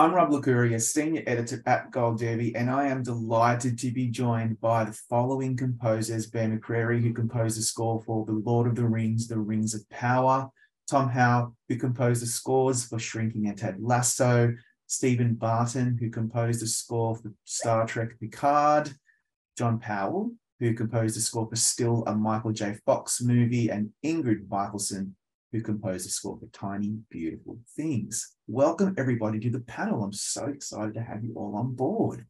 I'm Rob Licuria, Senior Editor at Gold Derby, and I am delighted to be joined by the following composers Bear McCreary, who composed the score for The Lord of the Rings, The Rings of Power, Tom Howe, who composed the scores for Shrinking and Ted Lasso, Stephen Barton, who composed the score for Star Trek Picard, John Powell, who composed the score for Still, a Michael J. Fox movie, and Ingrid Michaelson, who composed the score for Tiny Beautiful Things. Welcome, everybody, to the panel. I'm so excited to have you all on board.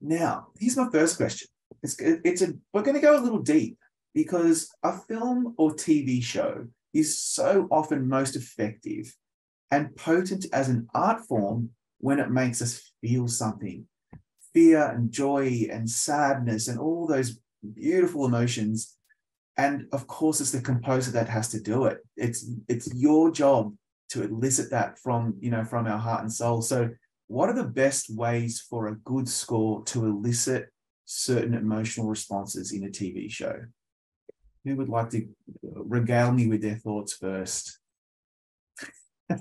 Now, here's my first question. It's, it's a, we're going to go a little deep because a film or TV show is so often most effective and potent as an art form when it makes us feel something fear and joy and sadness and all those beautiful emotions and of course it's the composer that has to do it. It's it's your job to elicit that from you know from our heart and soul. So what are the best ways for a good score to elicit certain emotional responses in a tv show? Who would like to regale me with their thoughts first?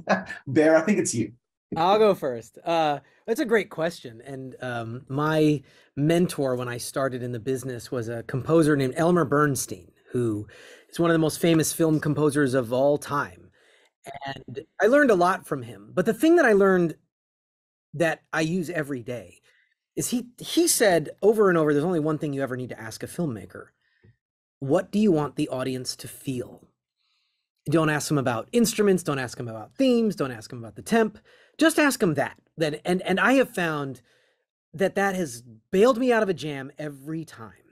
Bear i think it's you. I'll go first. Uh, that's a great question. And um, my mentor when I started in the business was a composer named Elmer Bernstein who is one of the most famous film composers of all time. And I learned a lot from him. But the thing that I learned that I use every day is he he said over and over there's only one thing you ever need to ask a filmmaker. What do you want the audience to feel? Don't ask them about instruments, don't ask them about themes, don't ask them about the temp. Just ask them that. Then and and I have found that that has bailed me out of a jam every time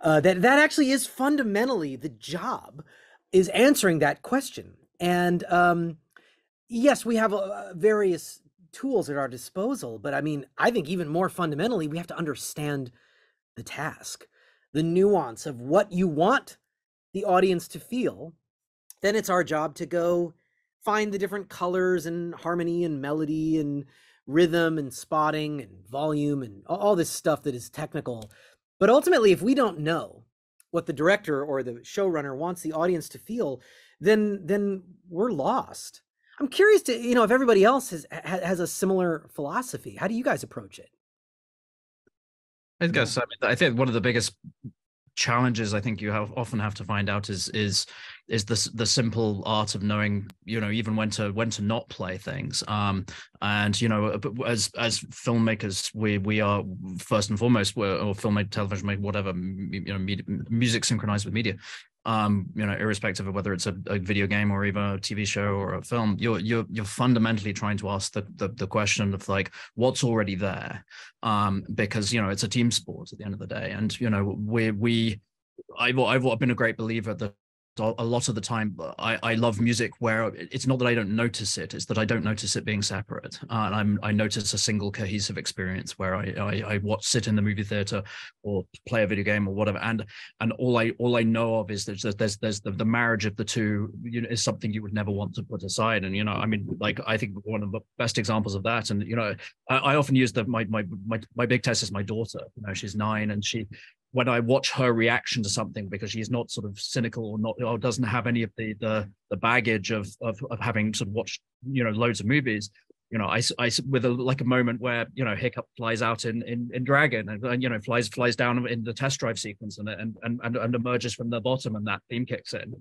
uh, that that actually is fundamentally the job is answering that question. And um, yes we have uh, various tools at our disposal but i mean i think even more fundamentally we have to understand the task the nuance of what you want the audience to feel. Then it's our job to go find the different colors and harmony and melody and rhythm and spotting and volume and all this stuff that is technical but ultimately, if we don't know what the director or the showrunner wants the audience to feel, then then we're lost. I'm curious to you know if everybody else has has a similar philosophy. How do you guys approach it? I guess I mean, I think one of the biggest challenges I think you have often have to find out is is is the the simple art of knowing you know even when to when to not play things. Um and you know as as filmmakers we we are first and foremost we're or filmmaker television whatever you know media, music synchronized with media. Um, you know, irrespective of whether it's a, a, video game or even a TV show or a film, you're you're you're fundamentally trying to ask the the, the question of like what's already there, um, because you know it's a team sport at the end of the day, and you know we we I've I've been a great believer that a lot of the time I, I love music where it's not that I don't notice it, it's that I don't notice it being separate. Uh, and I'm, I notice a single cohesive experience where I, I, I watch, sit in the movie theater or play a video game or whatever. And, and all I, all I know of is that there's, there's the, the marriage of the two you know, is something you would never want to put aside. And, you know, I mean, like, I think one of the best examples of that, and, you know, I, I often use the, my, my, my, my big test is my daughter, you know, she's nine and she, when I watch her reaction to something because she's not sort of cynical or not or doesn't have any of the the, the baggage of, of of having sort of watched you know loads of movies you know I, I with a like a moment where you know hiccup flies out in in, in dragon and, and you know flies flies down in the test drive sequence and and and and emerges from the bottom and that theme kicks in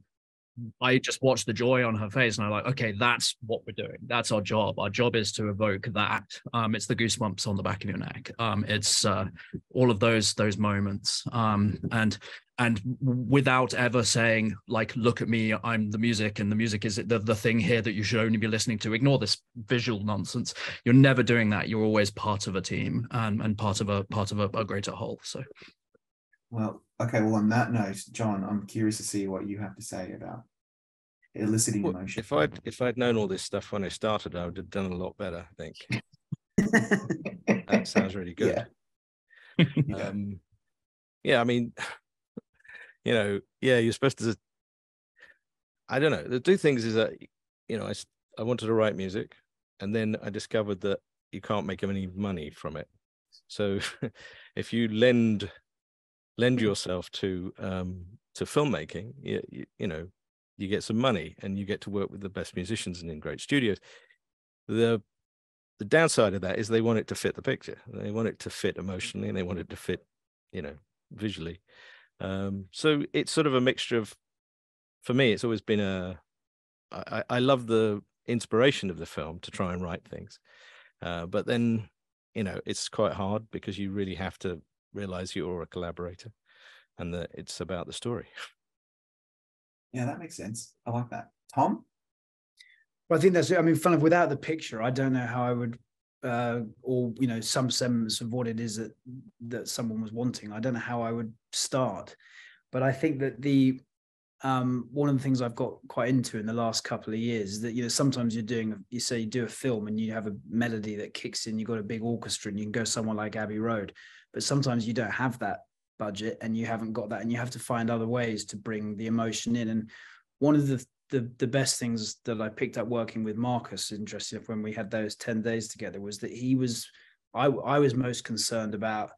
I just watched the joy on her face and I'm like, okay, that's what we're doing. That's our job. Our job is to evoke that. Um, it's the goosebumps on the back of your neck. Um, it's uh, all of those those moments. Um, and and without ever saying like, look at me, I'm the music, and the music is the, the thing here that you should only be listening to. Ignore this visual nonsense. You're never doing that. You're always part of a team and, and part of a part of a, a greater whole. So well, okay. Well, on that note, John, I'm curious to see what you have to say about eliciting well, emotion. If I'd if I'd known all this stuff when I started, I would have done a lot better. I think that sounds really good. Yeah. um, yeah. I mean, you know, yeah, you're supposed to. I don't know. The two things is that you know, I I wanted to write music, and then I discovered that you can't make any money from it. So, if you lend lend yourself to um, to filmmaking, you, you, you, know, you get some money and you get to work with the best musicians and in great studios. The the downside of that is they want it to fit the picture. They want it to fit emotionally, and they want it to fit, you know, visually. Um, so it's sort of a mixture of, for me, it's always been a. I, I love the inspiration of the film to try and write things, uh, but then, you know, it's quite hard because you really have to realize you're a collaborator, and that it's about the story. Yeah, that makes sense. I like that. Tom? Well, I think that's. I mean, fun of without the picture, I don't know how I would, uh, or you know, some semblance of what it is that that someone was wanting. I don't know how I would start, but I think that the um, one of the things I've got quite into in the last couple of years is that you know sometimes you're doing you say you do a film and you have a melody that kicks in, you've got a big orchestra and you can go somewhere like Abbey Road, but sometimes you don't have that budget and you haven't got that and you have to find other ways to bring the emotion in and one of the the the best things that I picked up working with Marcus, interesting when we had those 10 days together, was that he was I I was most concerned about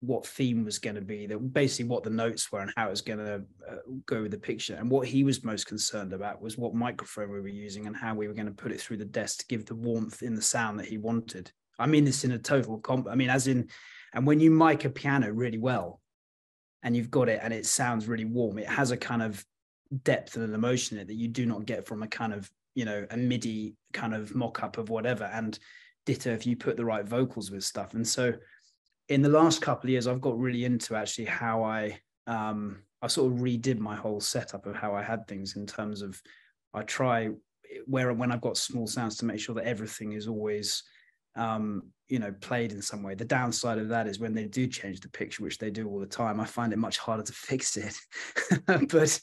what theme was going to be, that basically what the notes were and how it was going to uh, go with the picture. And what he was most concerned about was what microphone we were using and how we were going to put it through the desk to give the warmth in the sound that he wanted. I mean this in a total comp. I mean, as in, and when you mic a piano really well, and you've got it and it sounds really warm, it has a kind of depth and an emotion in it that you do not get from a kind of you know a MIDI kind of mock-up of whatever. And ditto if you put the right vocals with stuff. And so in the last couple of years, I've got really into actually how I um I sort of redid my whole setup of how I had things in terms of I try where when I've got small sounds to make sure that everything is always um, you know, played in some way. The downside of that is when they do change the picture, which they do all the time, I find it much harder to fix it. but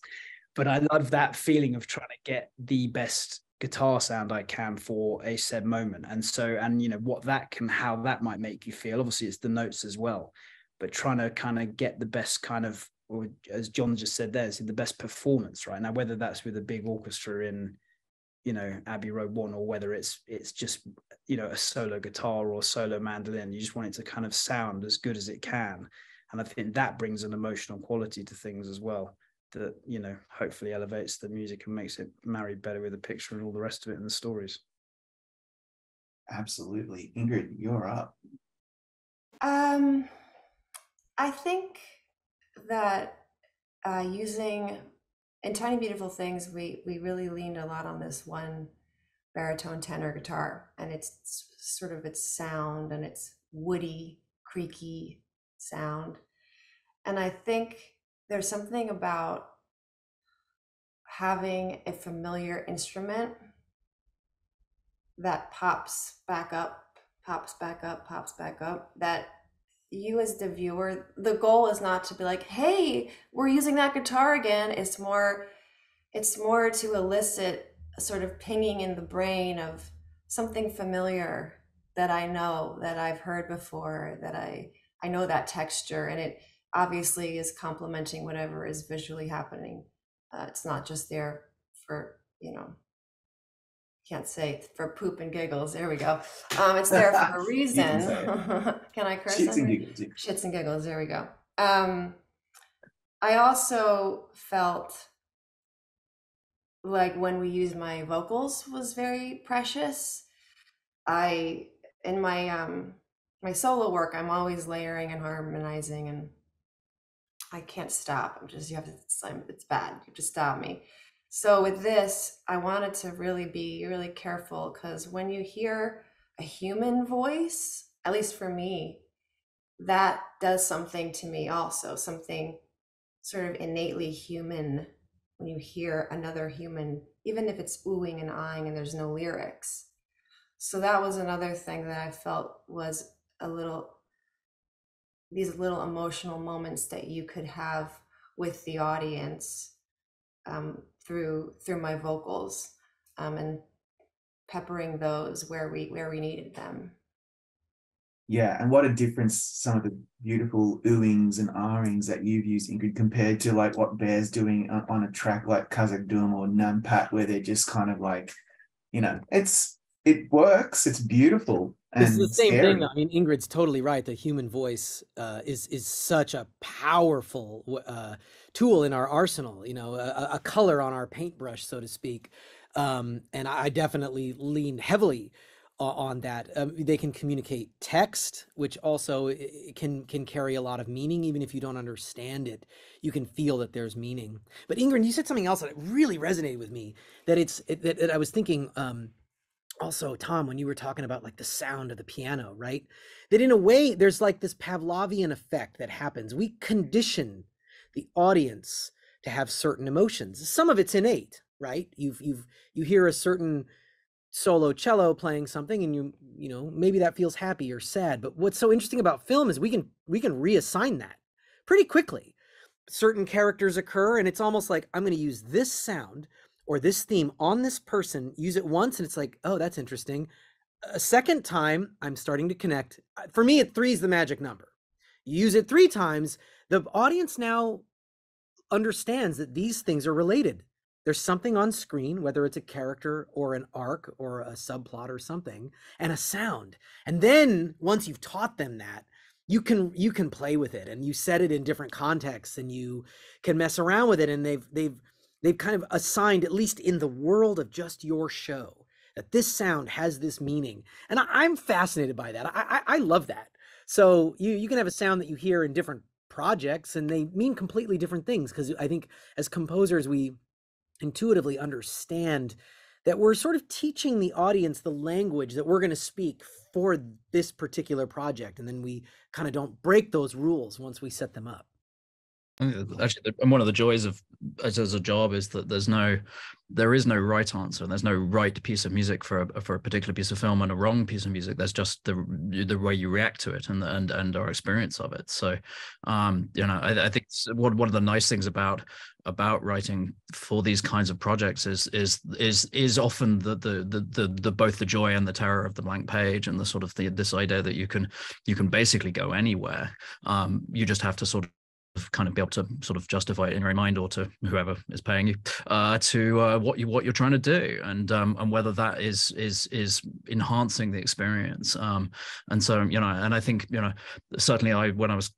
but I love that feeling of trying to get the best guitar sound I can for a said moment. And so, and you know, what that can, how that might make you feel. Obviously, it's the notes as well, but trying to kind of get the best kind of, or as John just said there, the best performance right now, whether that's with a big orchestra in, you know, Abbey Road One, or whether it's it's just you know a solo guitar or solo mandolin. You just want it to kind of sound as good as it can, and I think that brings an emotional quality to things as well that you know hopefully elevates the music and makes it marry better with the picture and all the rest of it and the stories. Absolutely. Ingrid you're up. Um i think that uh using in tiny beautiful things we we really leaned a lot on this one baritone tenor guitar and it's sort of its sound and its woody creaky sound. And i think there's something about having a familiar instrument that pops back up, pops back up, pops back up, that you as the viewer, the goal is not to be like, hey, we're using that guitar again. It's more, it's more to elicit a sort of pinging in the brain of something familiar that I know, that I've heard before, that I I know that texture and it obviously is complementing whatever is visually happening. Uh, it's not just there for, you know, can't say for poop and giggles. There we go. Um, it's there for a reason. Can I curse? Shits and giggles. Shits and giggles. There we go. Um, I also felt like when we used my vocals was very precious. I in my um my solo work, I'm always layering and harmonizing and I can't stop. I'm just you have to. It's bad. You have to stop me. So with this, I wanted to really be really careful because when you hear a human voice, at least for me, that does something to me also. Something sort of innately human when you hear another human, even if it's oohing and eyeing and there's no lyrics. So that was another thing that I felt was a little these little emotional moments that you could have with the audience um, through through my vocals um, and peppering those where we where we needed them. Yeah, and what a difference some of the beautiful oohings and ahings that you've used, Ingrid, compared to like what Bear's doing on, on a track like Khazad-dûm or Nampat, where they're just kind of like, you know, it's it works, it's beautiful, it's the same scary. thing. I mean, Ingrid's totally right. The human voice uh, is is such a powerful uh, tool in our arsenal. You know, a, a, color on our paintbrush, so to speak. Um, and I definitely lean heavily on that. Um, they can communicate text, which also can can carry a lot of meaning, even if you don't understand it. You can feel that there's meaning. But Ingrid, you said something else that really resonated with me. That it's it, that, that I was thinking. Um, also, Tom, when you were talking about like the sound of the piano, right? That in a way, there's like this Pavlovian effect that happens. We mm-hmm. condition the audience to have certain emotions. Some of it's innate, right? You've you've you hear a certain solo cello playing something and you you know maybe that feels happy or sad but what's so interesting about film is we can we can reassign that pretty quickly certain characters occur and it's almost like i'm going to use this sound or this theme on this person use it once and it's like oh that's interesting a second time i'm starting to connect uh, for me three is the magic number you use it three times the audience now understands that these things are related there's something on screen, whether it's a character or an arc or a subplot or something, and a sound. And then once you've taught them that, you can you can play with it and you set it in different contexts and you can mess around with it and they've they've they've kind of assigned at least in the world of just your show that this sound has this meaning and I, am fascinated by that. I, I, I love that. So you you can have a sound that you hear in different projects and they mean completely different things because i think as composers we intuitively understand that we're sort of teaching the audience the language that we're going to speak for this particular project and then we kind of don't break those rules once we set them up actually and one of the joys of as, as a job is that there's no there is no right answer and there's no right piece of music for a, for a particular piece of film and a wrong piece of music. There's just the the way you react to it and and and our experience of it. So um you know i, I think one, one of the nice things about about writing for these kinds of projects is is is is often the the the the, the both the joy and the terror of the blank page and the sort of the this idea that you can you can basically go anywhere. Um you just have to sort of kind of be able to sort of justify it in your mind or to whoever is paying you uh, to uh, what you what you're trying to do and um, and whether that is is is enhancing the experience. Um, and so you know and I think you know certainly I when I was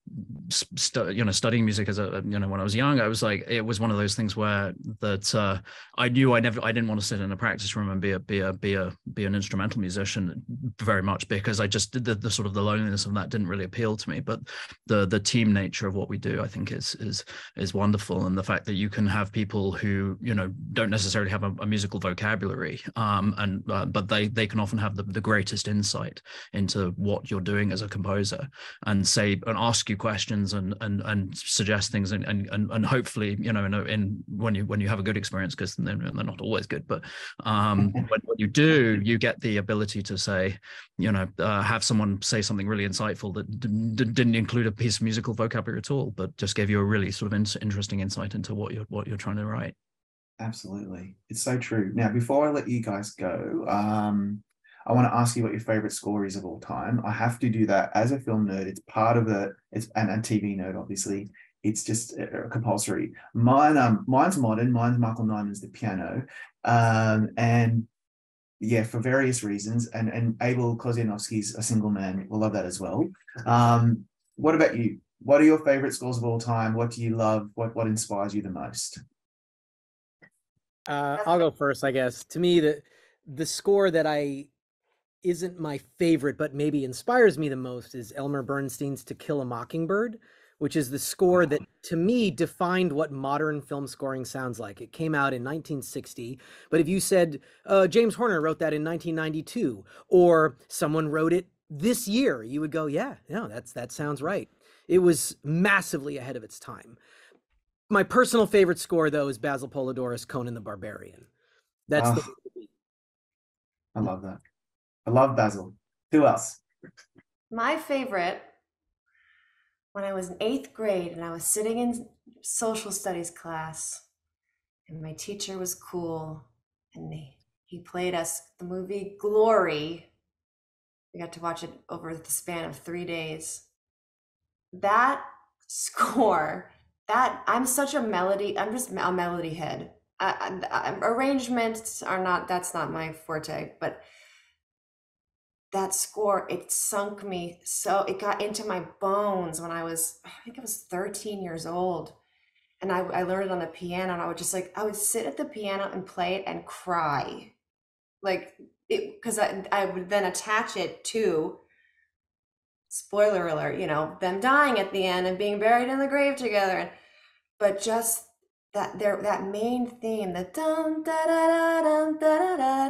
stu- you know studying music as a you know when I was young I was like it was one of those things where that uh, I knew I never I didn't want to sit in a practice room and be a be a be a be an instrumental musician very much because I just the, the sort of the loneliness of that didn't really appeal to me. But the the team nature of what we do I think is is is wonderful, and the fact that you can have people who you know don't necessarily have a, a musical vocabulary, um, and uh, but they they can often have the, the greatest insight into what you're doing as a composer, and say and ask you questions and and and suggest things, and and and, hopefully you know in, in when you when you have a good experience because they're, they're not always good, but um, when, when you do, you get the ability to say, you know, uh, have someone say something really insightful that d- didn't include a piece of musical vocabulary at all, but just gave you a really sort of in- interesting insight into what you're what you're trying to write. Absolutely, it's so true. Now, before I let you guys go, um, I want to ask you what your favorite score is of all time. I have to do that as a film nerd. It's part of the it's and a TV nerd, obviously. It's just uh, compulsory. Mine, um, mine's modern. Mine's Michael Nyman's The Piano, um, and yeah, for various reasons. And and Abel Korzeniowski's A Single Man. We'll love that as well. Um, what about you? What are your favorite scores of all time? What do you love? What what inspires you the most? Uh, I'll go first, I guess. To me, the the score that I isn't my favorite, but maybe inspires me the most is Elmer Bernstein's "To Kill a Mockingbird," which is the score that, to me, defined what modern film scoring sounds like. It came out in 1960, but if you said uh, James Horner wrote that in 1992, or someone wrote it this year, you would go, "Yeah, no, that's that sounds right." It was massively ahead of its time. My personal favorite score, though, is Basil Poledouris' Conan the Barbarian. That's oh, the. Ah. I love that. I love Basil. Who else? My favorite, when I was in eighth grade and I was sitting in social studies class, and my teacher was cool, and he, he played us the movie Glory. We got to watch it over the span of three days. That score that i'm such a melody i'm just a melody head. I, I, arrangements are not that's not my forte but that score it sunk me so it got into my bones when i was i think i was 13 years old. And I, I learned it on the piano and i would just like i would sit at the piano and play it and cry. Like because I, I would then attach it to spoiler alert, you know, them dying at the end and being buried in the grave together. And, but just that there that main theme, the dun da da da dun da da da da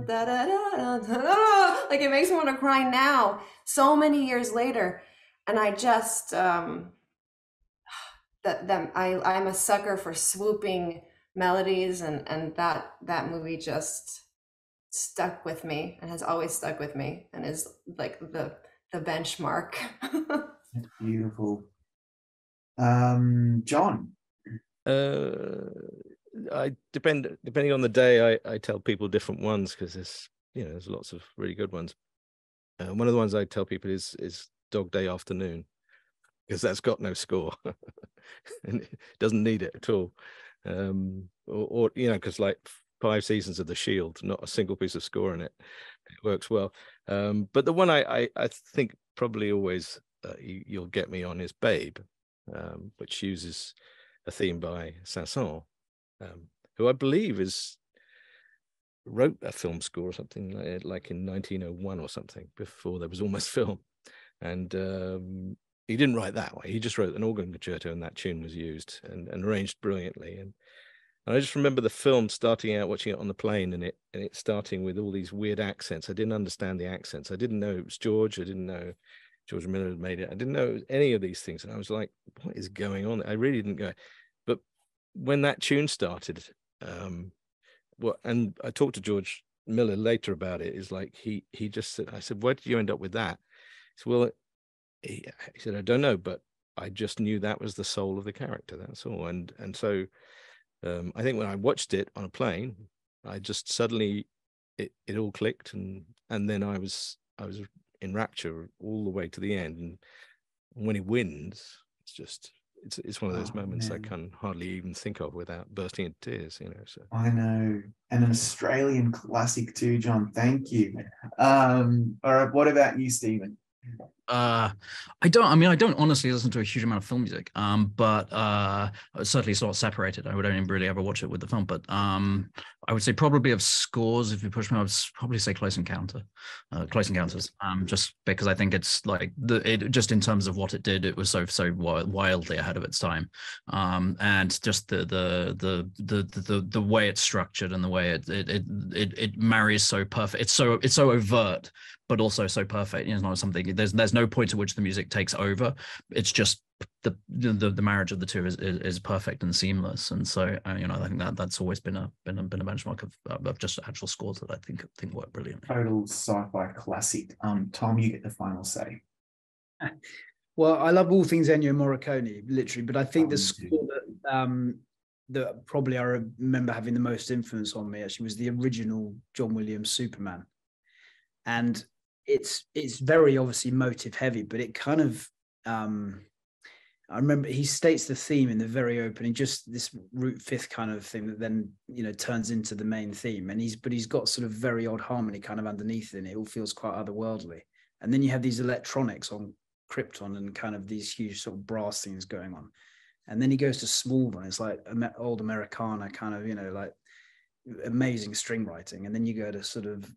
da da da da like it makes me want to cry now, so many years later. And I just um that them I I'm a sucker for swooping melodies and and that that movie just stuck with me and has always stuck with me and is like the the benchmark. Beautiful. Um, John. Uh, I depend depending on the day. I I tell people different ones because there's you know there's lots of really good ones. Uh, one of the ones I tell people is is Dog Day Afternoon because that's got no score and it doesn't need it at all. Um, or, or you know because like five seasons of The Shield, not a single piece of score in it. It works well. Um, but the one I, I, I think probably always uh, you, will get me on is Babe, um, which uses a theme by Saint-Saëns, um, who I believe is wrote a film score or something like, like, in 1901 or something before there was almost film. And um, he didn't write that way. He just wrote an organ concerto, and that tune was used and, and arranged brilliantly. And and I just remember the film starting out watching it on the plane and it and it starting with all these weird accents. I didn't understand the accents. I didn't know it was George. I didn't know George Miller had made it. I didn't know any of these things. And I was like, what is going on? I really didn't go. But when that tune started, um, what and I talked to George Miller later about it, is like he he just said, I said, where did you end up with that? He said, well, he, he said, I don't know, but I just knew that was the soul of the character. That's all. And and so um, I think when I watched it on a plane, I just suddenly it, it all clicked and and then I was I was in rapture all the way to the end. And when he wins, it's just it's it's one of those oh, moments man. I can hardly even think of without bursting into tears, you know. So I know. And an Australian classic too, John. Thank you. Um, all right, what about you, Stephen? Uh i don't i mean i don't honestly listen to a huge amount of film music um but uh certainly it's not separated i would only really ever watch it with the film but um i would say probably of scores if you push me i would probably say close encounter uh close encounters um just because i think it's like the it just in terms of what it did it was so so wildly ahead of its time um and just the the the the the, the way it's structured and the way it it it it, it marries so perfect it's so it's so overt but also so perfect. It's not something. There's there's no point at which the music takes over. It's just the the, the marriage of the two is, is, is perfect and seamless. And so uh, you know, I think that that's always been a been a, been a benchmark of of just actual scores that I think think work brilliantly. Total sci-fi classic. Um, Tom, you get the final say. Well, I love all things Ennio Morricone, literally, but I think oh, the score that um, that probably I remember having the most influence on me actually was the original John Williams Superman, and it's it's very obviously motive heavy, but it kind of um I remember he states the theme in the very opening, just this root fifth kind of thing that then you know turns into the main theme. And he's but he's got sort of very odd harmony kind of underneath it. And it all feels quite otherworldly. And then you have these electronics on Krypton and kind of these huge sort of brass things going on. And then he goes to Smallville. It's like old Americana kind of, you know, like amazing string writing. And then you go to sort of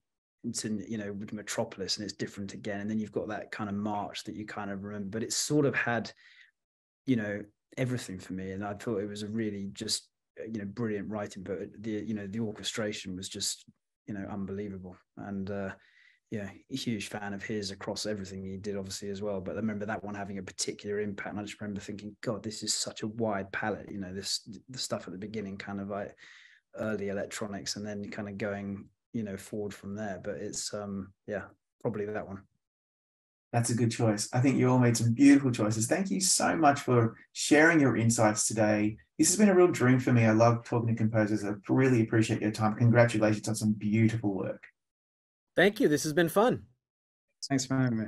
into you know with metropolis and it's different again and then you've got that kind of march that you kind of remember but it's sort of had you know everything for me and i thought it was a really just uh, you know brilliant writing but the you know the orchestration was just you know unbelievable and uh yeah huge fan of his across everything he did obviously as well but i remember that one having a particular impact and i just remember thinking god this is such a wide palette you know this the stuff at the beginning kind of like early electronics and then kind of going you know forward from there but it's um yeah probably that one. That's a good choice. I think you all made some beautiful choices. Thank you so much for sharing your insights today. This has been a real dream for me. I love talking to composers. I really appreciate your time. Congratulations on some beautiful work. Thank you. This has been fun. Thanks for having me